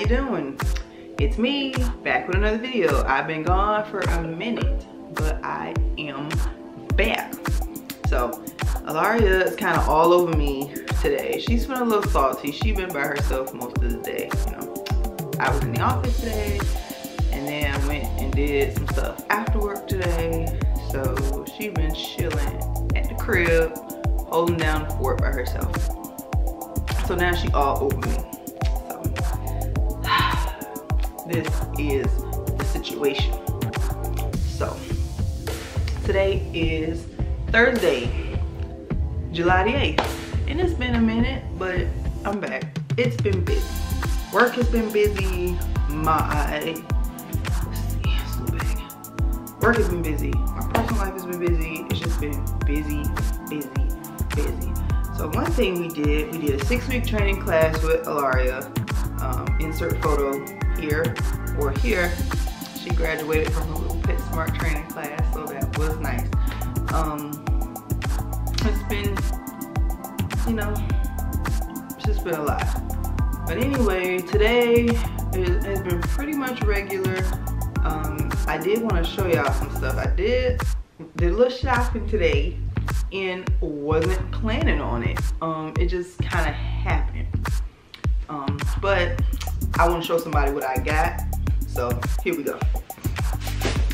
you doing? It's me, back with another video. I've been gone for a minute, but I am back. So, Alaria is kind of all over me today. She's been a little salty. She's been by herself most of the day, you know. I was in the office today, and then I went and did some stuff after work today. So, she's been chilling at the crib, holding down the fort by herself. So now she all over me. This is the situation. So today is Thursday, July the 8th. And it's been a minute, but I'm back. It's been busy. Work has been busy. My work has been busy. My personal life has been busy. It's just been busy, busy, busy. So one thing we did, we did a six week training class with Alaria. Um, insert photo here or here. She graduated from her little PetSmart training class, so that was nice. Um, it's been, you know, it's just been a lot. But anyway, today it has been pretty much regular. Um, I did want to show y'all some stuff. I did did a little shopping today and wasn't planning on it. Um, it just kind of happened. Um, but I want to show somebody what I got. So here we go.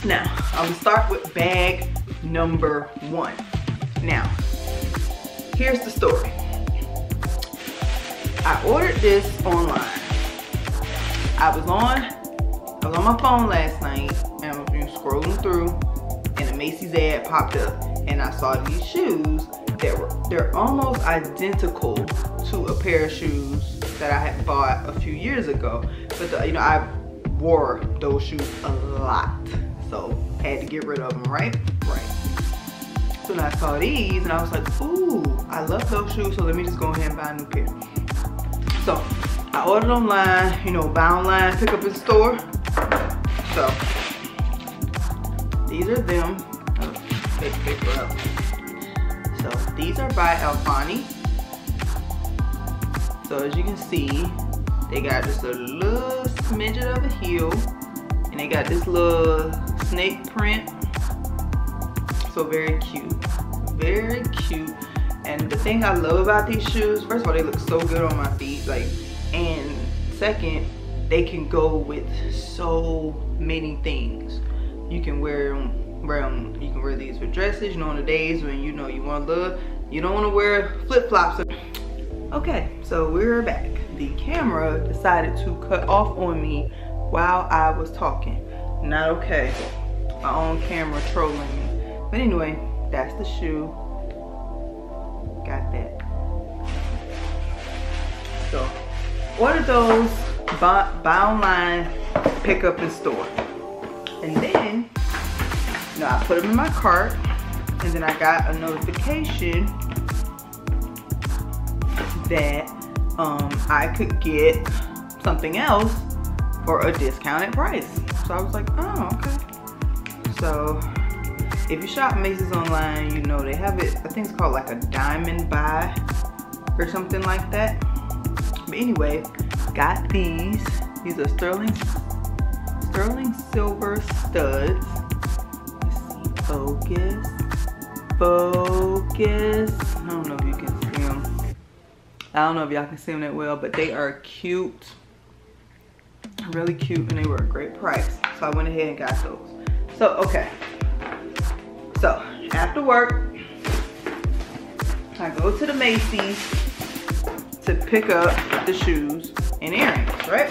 Now, I'm gonna start with bag number one. Now, here's the story. I ordered this online. I was on, I was on my phone last night and I was scrolling through and a Macy's ad popped up and I saw these shoes they're almost identical to a pair of shoes that I had bought a few years ago. But the, you know, I wore those shoes a lot. So had to get rid of them, right? Right. So I saw these and I was like, ooh, I love those shoes. So let me just go ahead and buy a new pair. So I ordered online, you know, buy online, pick up in store. So these are them. Up. So these are by Alfani. So as you can see, they got just a little smidget of a heel and they got this little snake print. So very cute, very cute. And the thing I love about these shoes, first of all, they look so good on my feet. Like, and second, they can go with so many things. You can wear them, wear them. Um, you can wear these with dresses. You know, on the days when you know you want to look, you don't want to wear flip flops. Okay, so we're back. The camera decided to cut off on me while I was talking. Not okay. My own camera trolling me. But anyway, that's the shoe. Got that. So, order those, buy online, pick up in store. And then, you know, I put them in my cart, and then I got a notification that um, I could get something else for a discounted price. So I was like, oh, okay. So if you shop Macy's online, you know they have it, I think it's called like a diamond buy or something like that. But anyway, got these. These are sterling sterling silver studs. Focus, focus. I don't know if you can see them. I don't know if y'all can see them that well, but they are cute. Really cute and they were a great price. So I went ahead and got those. So, okay. So, after work, I go to the Macy's to pick up the shoes and earrings, right?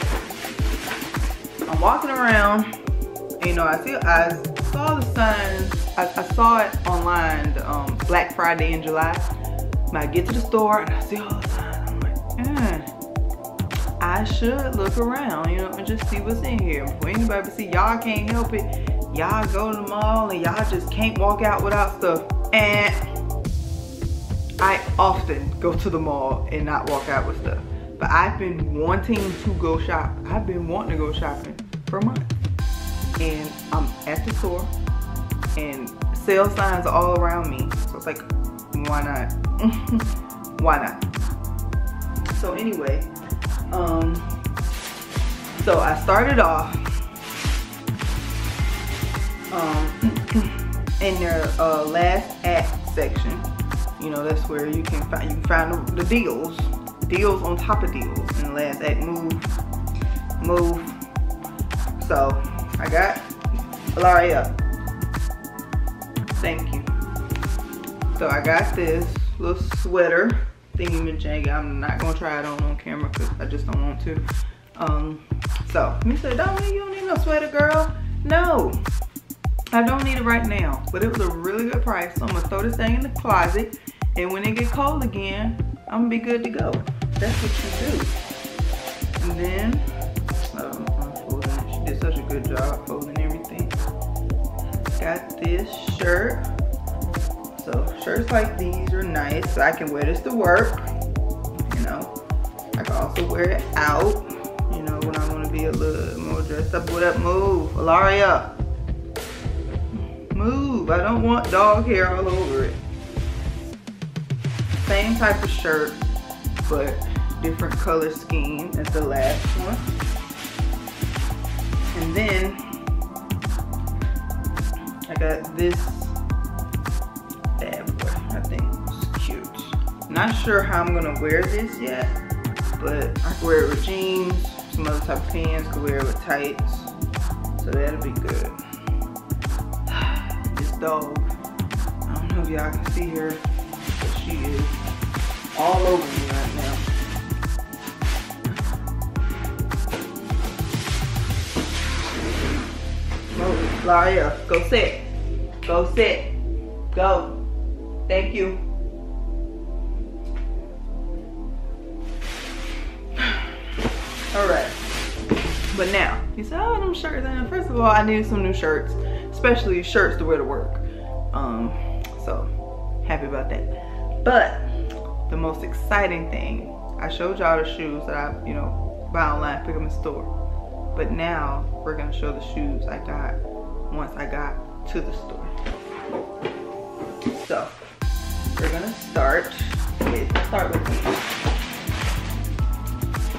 I'm walking around, and, you know, I see, I saw the signs, I, I saw it online, the, um, Black Friday in July. I get to the store and I see all the signs I'm like, mm, I should look around, you know, and just see what's in here. Before anybody see, y'all can't help it. Y'all go to the mall and y'all just can't walk out without stuff. And I often go to the mall and not walk out with stuff. But I've been wanting to go shop. I've been wanting to go shopping for months. And I'm at the store and sale signs all around me. So it's like, why not? why not? So anyway, um, So I started off um, in their uh, last act section. You know, that's where you can find you can find the, deals, deals on top of deals. The last act, move, move. So I got Alaria. Thank you. So I got this little sweater thingy majig. I'm not gonna try it on on camera because I just don't want to. Um, so me said, don't you don't need no sweater, girl. No, I don't need it right now. But it was a really good price. So I'm gonna throw this thing in the closet. And when it get cold again, I'm gonna be good to go. That's what you do. And then, um. She did such a good job folding. Got this shirt. So shirts like these are nice. So I can wear this to work. You know, I can also wear it out. You know, when I want to be a little more dressed up. What up, move, Alaria? Move. I don't want dog hair all over it same type of shirt, but different color scheme as the last one. And then I got this bad boy, I think it's cute. Not sure how I'm gonna wear this yet, but I can wear it with jeans, some other type of pants, could wear it with tights. So that'll be good. This dog, I don't know if y'all can see her, but she is all over Laria, go sit. Go sit. Go. Thank you. All right. But now, you said, oh, them shirts. And first of all, I need some new shirts, especially shirts to wear to work. Um, so happy about that. But the most exciting thing, I showed y'all the shoes that I, you know, buy online, pick them in store. But now we're gonna show the shoes I got once I got to the store. So we're gonna start with, start with these.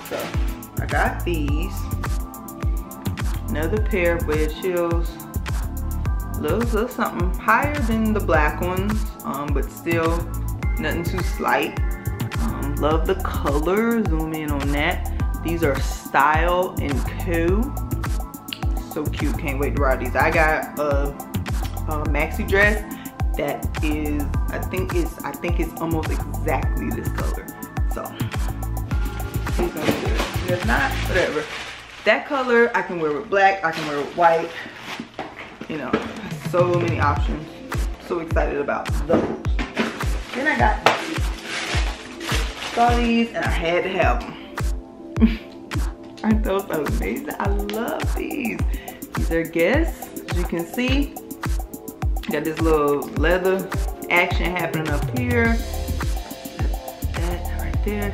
So I got these. Another pair of wedge heels. Little, little something higher than the black ones, um, but still nothing too slight. Um, love the color, zoom in on that. These are Style and Co. So cute, can't wait to ride these. I got a, a maxi dress that is, I think it's, I think it's almost exactly this color. So. If not, whatever. That color I can wear with black, I can wear with white. You know, so many options. So excited about those. Then I got these. Saw these and I had to have them. Aren't those amazing? I love these. These are Guess, as you can see. Got this little leather action happening up here. That right there.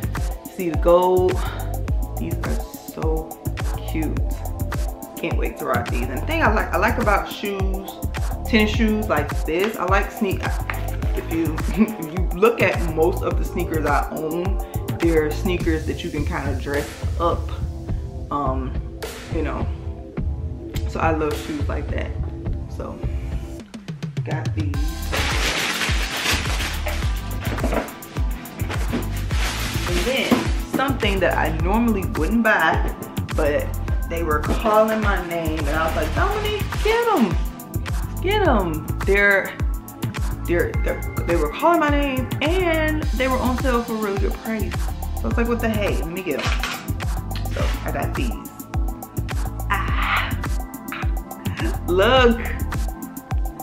See the gold. These are so cute. Can't wait to rock these. And the thing I like, I like about shoes, tennis shoes like this, I like sneakers if you if you look at most of the sneakers I own, they're sneakers that you can kind of dress up. You know. So I love shoes like that. So got these. And then something that I normally wouldn't buy, but they were calling my name and I was like, Dominique, get them, get them. They're they're, they're, they were calling my name and they were on sale for a really good price. So I was like, what the hey, let me get them. So I got these. Look,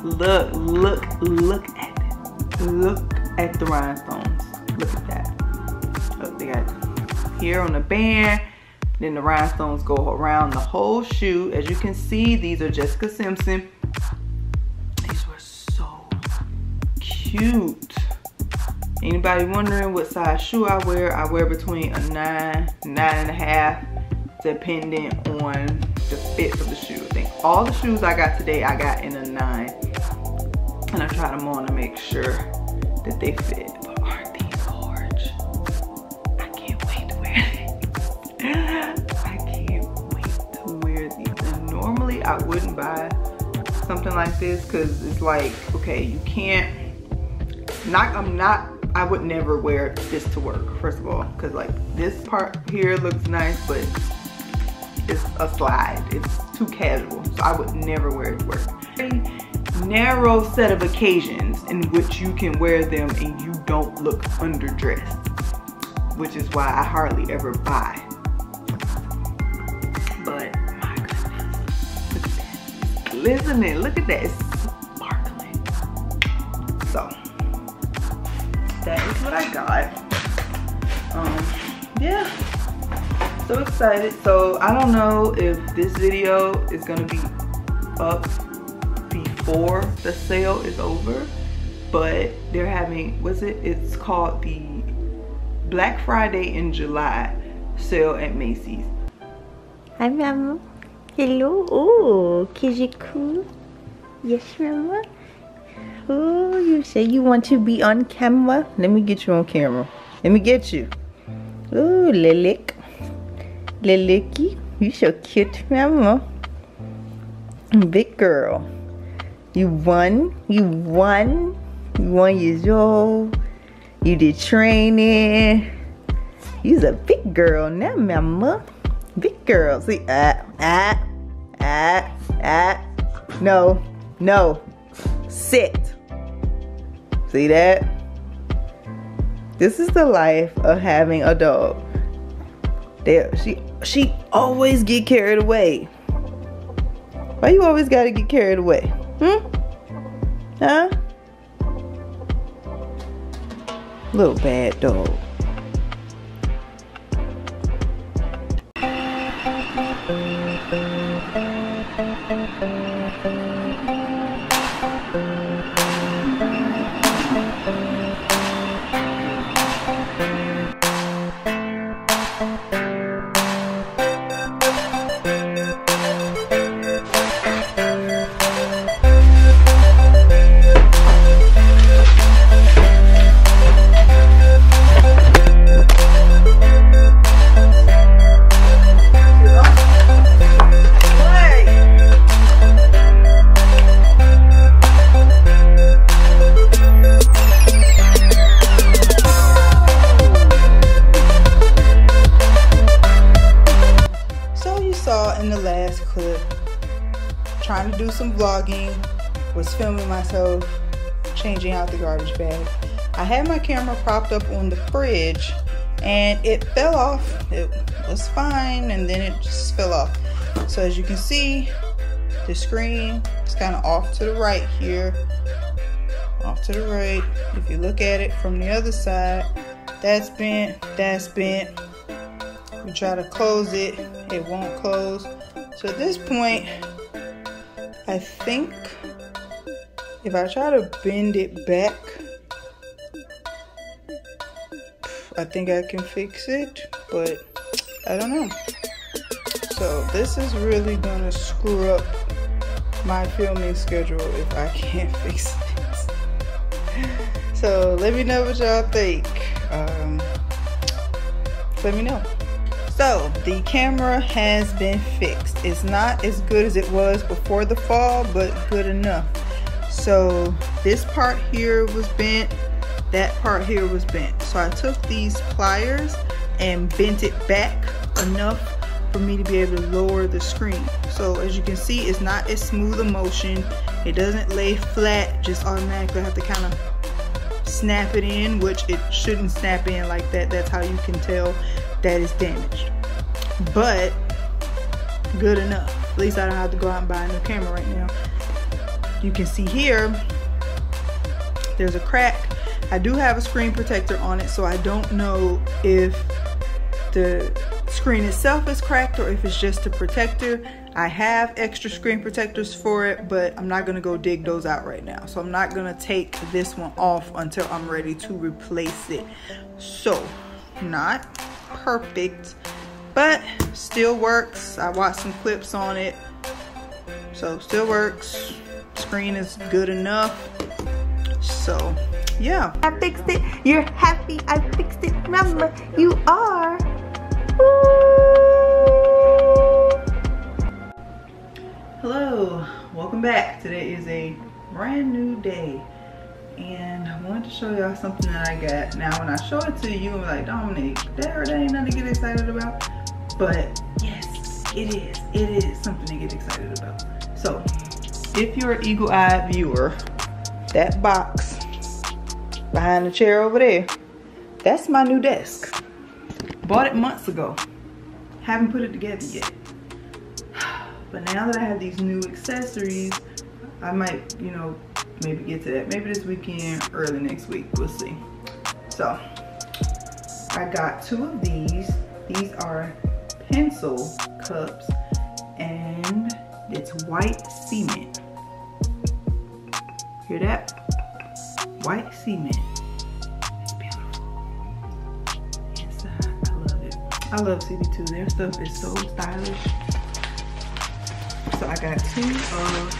look, look, look at it. Look at the rhinestones. Look at that. Look, they got here on the band. Then the rhinestones go around the whole shoe. As you can see, these are Jessica Simpson These were so cute. Anybody wondering what size shoe I wear? I wear between a nine, nine and a half, depending on the fit of the shoe. I think all the shoes I got today, I got in a nine. And I tried them on to make sure that they fit. But aren't these gorgeous? I can't wait to wear it. I can't wait personally, I wouldn't buy something like this because it's like, okay, you can't, not, I'm not, I would never wear this to work, first of all, because like this part here looks nice, but it's a slide. It's too casual, so I would never wear it to work. narrow set of occasions in which you can wear them and you don't look underdressed, which is why I hardly ever buy glistening. Look at that, it's sparkling. So, that is what I got. Um, yeah, so excited. So I don't know if this video is gonna be up before the sale is over, but they're having, what's it? It's called the Black Friday in July sale at Macy's. Hi, Mama. Hello. Oh, Kiji cool. Yes, Mama. Oh, you say you want to be on camera? Let me get you on camera. Let me get you. Oh, Lilik. Lilicky. You so cute, Mama. Big girl. You won. You won. You one years old. You did training. You's a big girl now, Mama. Big girl. See, ah, ah ah, ah. No, no. Sit. See that? This is the life of having a dog. There, she she always get carried away. Why you always gotta get carried away? Hmm? Huh? Little bad dog. Was filming myself changing out the garbage bag. I had my camera propped up on the fridge and it fell off. It was fine and then it just fell off. So as you can see, the screen is kind of off to the right here. Off to the right. If you look at it from the other side, that's bent, that's bent. We try to close it, it won't close. So at this point, I think if I try to bend it back, I think I can fix it, but I don't know. So this is really gonna screw up my filming schedule if I can't fix it. so let me know what y'all think. Um, let me know. So the camera has been fixed. It's not as good as it was before the fall, but good enough. So this part here was bent, that part here was bent. So I took these pliers and bent it back enough for me to be able to lower the screen. So as you can see, it's not as smooth a motion. It doesn't lay flat, just automatically have to kind of snap it in, which it shouldn't snap in like that. That's how you can tell that it's damaged. But good enough. At least I don't have to go out and buy a new camera right now. You can see here there's a crack. I do have a screen protector on it so I don't know if the screen itself is cracked or if it's just a protector. I have extra screen protectors for it but I'm not gonna go dig those out right now. So I'm not gonna take this one off until I'm ready to replace it. So not perfect but still works I watched some clips on it so still works screen is good enough. So, yeah. I fixed it. You're happy. I fixed it. Mama, you are. Hello, welcome back. Today is a brand new day and I wanted to show y'all something that I got. Now when I show it to you, I'm like, Dominique, that, that ain't nothing to get excited about. But yes, it is. It is something to get excited about. So if you're an eagle-eyed viewer, that box behind the chair over there, that's my new desk. Bought it months ago. Haven't put it together yet. But now that I have these new accessories, I might, you know, maybe get to that. Maybe this weekend, early next week, we'll see. So, I got two of these. These are pencil cups and it's white cement. Hear that? White cement. Beautiful. I love it. I love CB2. Their stuff is so stylish. So I got two of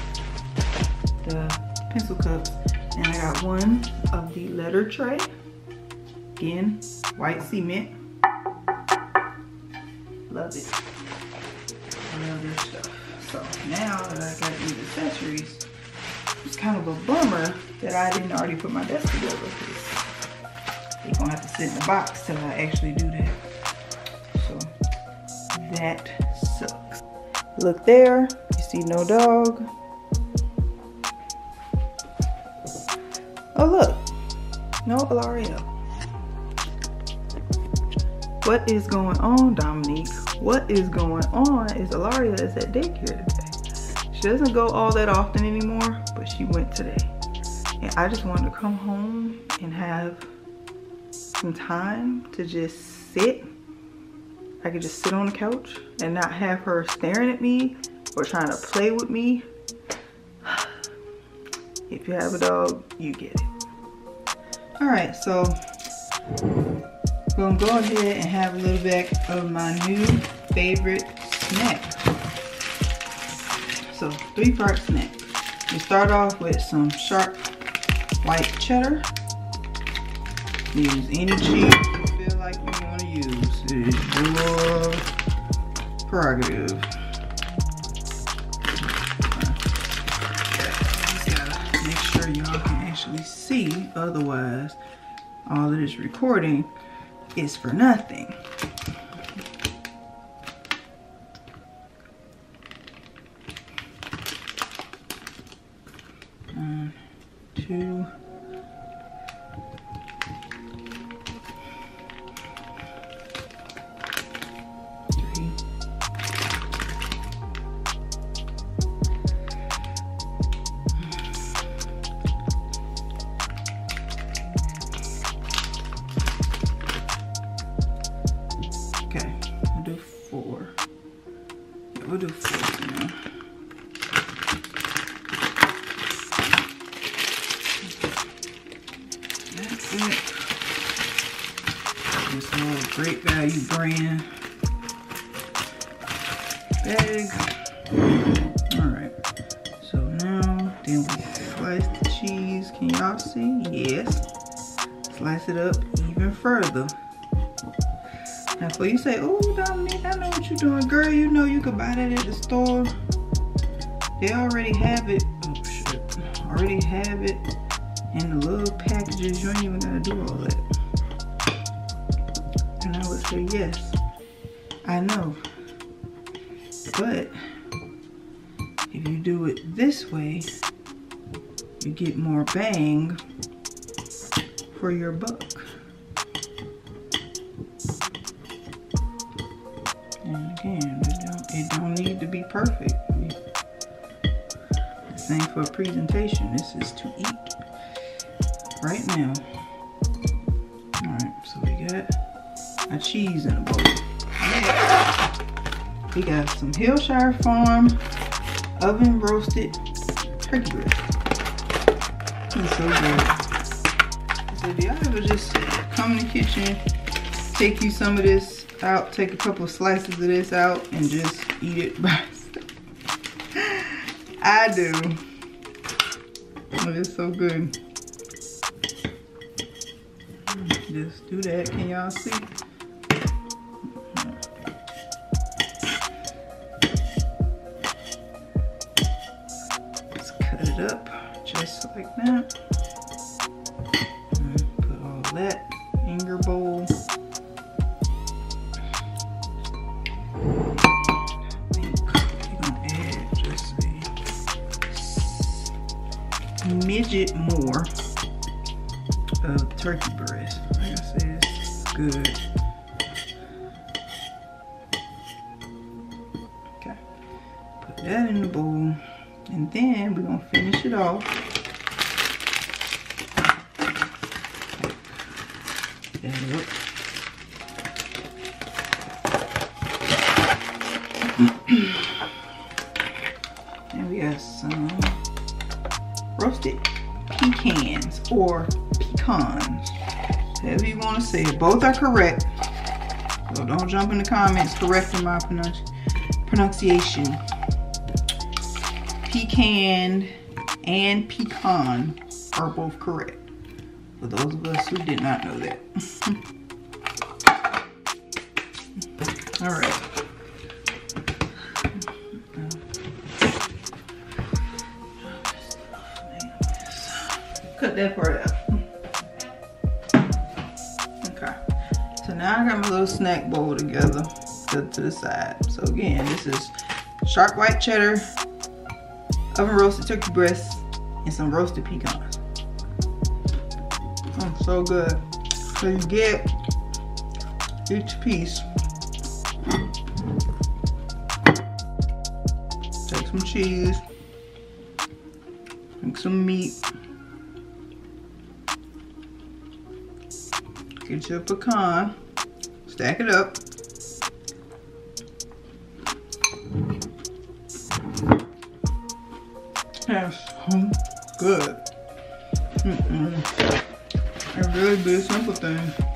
the pencil cups and I got one of the letter tray. Again, white cement. Love it. Love this stuff. So now that I got these accessories, it's kind of a bummer that I didn't already put my desk together they're gonna have to sit in the box till I actually do that. So that sucks. Look there, you see no dog. Oh look, no Alaria. What is going on, Dominique? What is going on is Alaria is at daycare today. She doesn't go all that often anymore, but she went today. And I just wanted to come home and have some time to just sit. I could just sit on the couch and not have her staring at me or trying to play with me. If you have a dog, you get it. All right, so I'm gonna go ahead and have a little bit of my new favorite snack. So three part snack. We start off with some sharp white cheddar. Use any cheese you feel like you want to use. It is your prerogative. Actually see, otherwise all of this recording is for nothing. You say, oh, Dominique, I know what you're doing. Girl, you know you could buy that at the store. They already have it. Oh, shit. Already have it in the little packages. You ain't even gotta do all that. And I would say, yes, I know. But if you do it this way, you get more bang for your buck. Perfect. Ain't for a presentation. This is to eat right now. All right, so we got a cheese in a bowl. We got some Hillshire Farm oven roasted turkey breast. It's so good. So do y'all ever just come in the kitchen, take you some of this out, take a couple of slices of this out, and just eat it by I do. Oh, it's so good. Just do that. Can y'all see? More of turkey breast. Like I said, it's good. Okay, put that in the bowl. And then we're gonna finish it off. It. Both are correct. So don't jump in the comments correcting my pronunciation. Pecan and pecan are both correct. For those of us who did not know that. All right. cut that part out. Now I got my little snack bowl together, set to the side. So again, this is sharp white cheddar, oven roasted turkey breast, and some roasted pecans. Oh, mm, so good. So you get each piece. Take some cheese, make some meat. Get your pecan, stack it up. That's so good. Mm -mm. It really a simple thing.